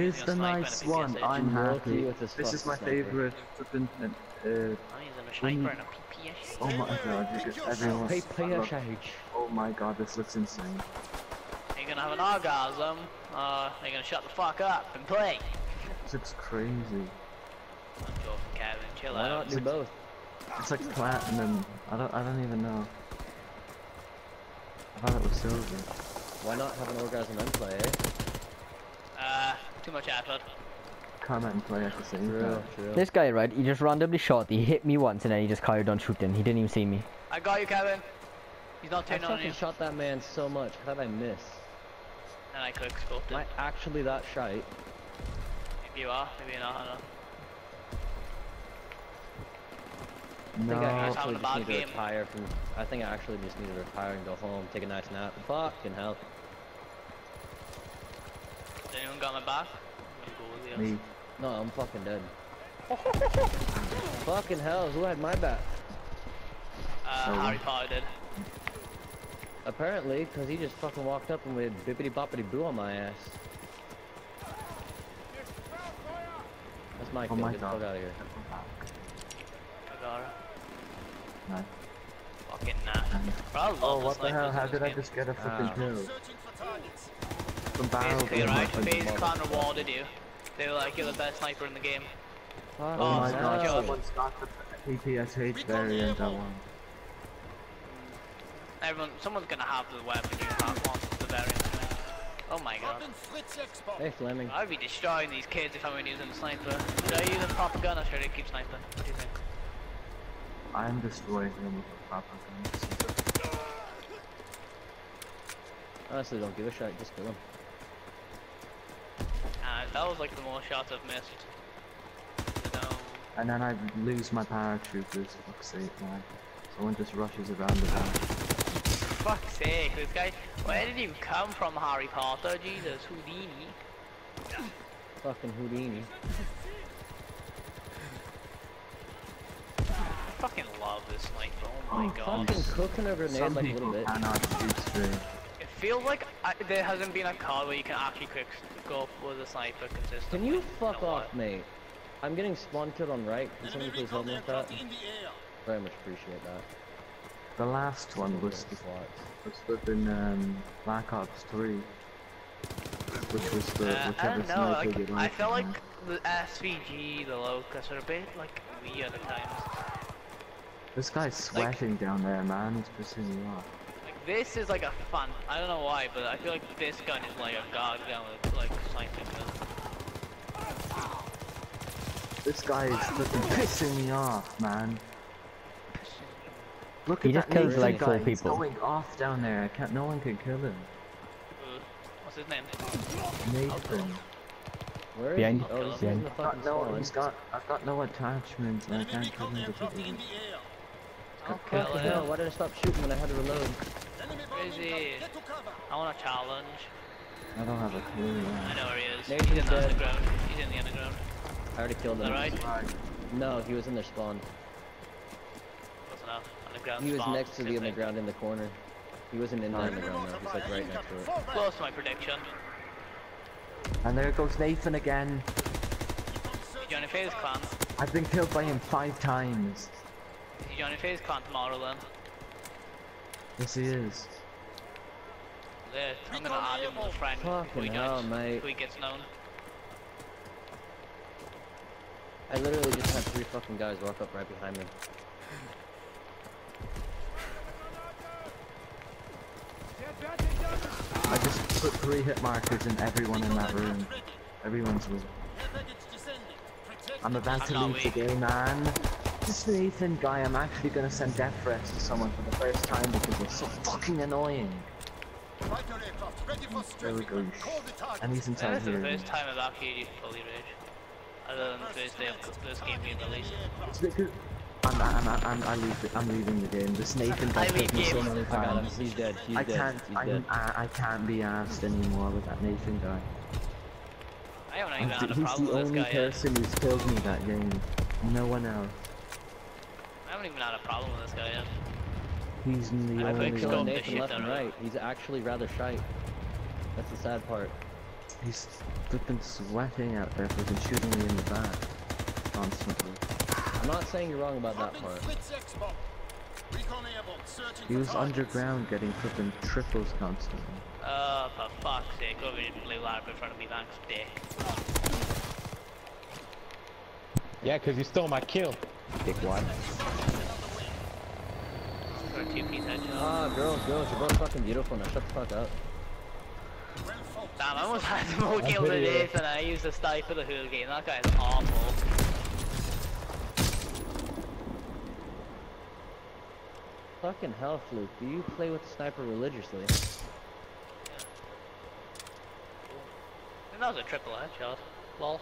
It is the nice one. I'm happy. with This is my favorite flippin' uh, Oh, he's a sniper and. Oh my god, you get everyone. Hey, play a shage. Oh my god, this looks insane. Are you gonna have an orgasm? Uh, are you gonna shut the fuck up and play? This looks crazy. I'm joking, Kevin. Chill Why out. not do both? It's like platinum. I don't. I don't even know. I thought it was silver. Why not have an orgasm and play, eh? Too much effort. Comment and play at the same True, time. true. This guy, right, he just randomly shot, he hit me once and then he just carried on shooting. He didn't even see me. I got you, Kevin. He's not I turning on fucking you. shot that man so much. How did I miss? And I quick scoped Am I actually that shite? Maybe you are, maybe you're not. I don't know. I think I No. having actually a just bad need to game. retire from. I think I actually just need to retire and go home, take a nice nap. Fucking hell. Has anyone got my back? I'm gonna go with you. Me. No, I'm fucking dead. fucking hell, who had my back? Uh, So- Harry Potter did. Apparently, because he just fucking walked up and went bippity boppity boo on my ass. That's my Oh kill. my Get the fuck out of here. I got her. No. Fucking nah. Bro, I love Oh, what the hell? How did I just get a fucking Ow. kill? From barrel Basically, game, right? like, FaZe oh Clan rewarded you. They were like, you're the best sniper in the game. Fuck Oh, my god, Joe. someone's got the PPSH variant, that one. Everyone, someone's gonna have the weapon you have on the variant. Oh my god. Hey, Fleming. I'd be destroying these kids if I were using a sniper. Should I use a proper gun or should I keep sniping? What do you think? I'm destroying them with a proper gun. Honestly, don't give a shit. Just kill him. That was like the most shots I've missed. No. And then I lose my paratroopers, fuck's sake, man. Someone just rushes around the back. Fuck's sake, this guy. Where did you come from, Harry Potter? Jesus, Houdini. Fucking Houdini. I fucking love this sniper. Oh my Oh, god. Fucking cooking a grenade Some like a little bit. Cannot shoot feels like I, there hasn't been a card where you can actually quick go with a sniper consistently. Can you fuck off, what? mate? I'm getting spawn killed on right. Can somebody please help me with that? Very much appreciate that. The last one was the, SWAT. was flipping um, Black Ops 3. Which was the Uh, I whichever don't know, sniper like, you I like. feel like the SVG, the Locust are a bit like weird at times. This guy's sweating down there, man. He's pissing me off. Like this is like a fun. I don't know why, but I feel like this gun is like a god gun with like sniping. with- This guy is flipping pissing me off, man. Look He at just that kills, like, guy. four He's people. going off down there. I can't. No one can kill him. Uh, What's his name? Nathan. Where is Behind- he? Oh, he's behind. in the fucking Got no, he's got. I've got no attachments, and I can't kill him because of it. What kill the hell? him. Why did I stop shooting when I had to reload? Where is? I want a challenge. I don't have a clue. I know where he is. Nathan's He's in the underground. He's in the underground. I already killed him. that right? No, he was in their spawn. Close enough. Underground. He was spawn, next to the same thing. underground in the corner. He wasn't in the underground though. He's like right next to it. Close to my prediction. And there goes Nathan again. You join a FaZe clan. I've been killed by him five times. You join a FaZe clan tomorrow then. Yes, he is. Yeah, I'm gonna add him as a friend before he Fucking hell, mate. Before he gets known. I literally just had three fucking guys walk up right behind me. I just put three hit markers in everyone in that room. Everyone's room. I'm about to I'm not leave the game, man. This Nathan guy, I'm actually gonna send death threats to someone for the first time because they're so fucking annoying. There we go. you sh- And he's And inside this is the here. first time I've actually fully rage. Other than the first day of this game being released. It's because I'm, I'm, I'm, I'm, I leave, I'm leaving the game. This Nathan guy I leave killed me so many I got him. times. He's dead. He's I dead. can't, He's I, dead. I, I can't be asked anymore with that Nathan guy. I haven't even I've- had a He's problem the with only this guy yet. person who's killed me that game. No one else. I haven't even had a problem with this guy yet. He's the I only think Killing so. one. Nathan left and of right. He's actually rather shite. That's the sad part. He's flipping sweating out there, flipping shooting me in the back. Constantly. I'm not saying you're wrong about that part. He was underground getting flipping triples constantly. Oh, for fuck's sake, whoever blew that up in front of me, thanks, dick. Yeah, because you stole my kill. Dickwad. For a two-piece headshot. Ah, girls, girls, you're both fucking beautiful now. Shut the fuck up. Damn, I almost had more kills than this, and I used a sniper the whole game. That guy's awful. Fucking hell, Fluke. Do you play with the sniper religiously? And that was a triple headshot. Lol.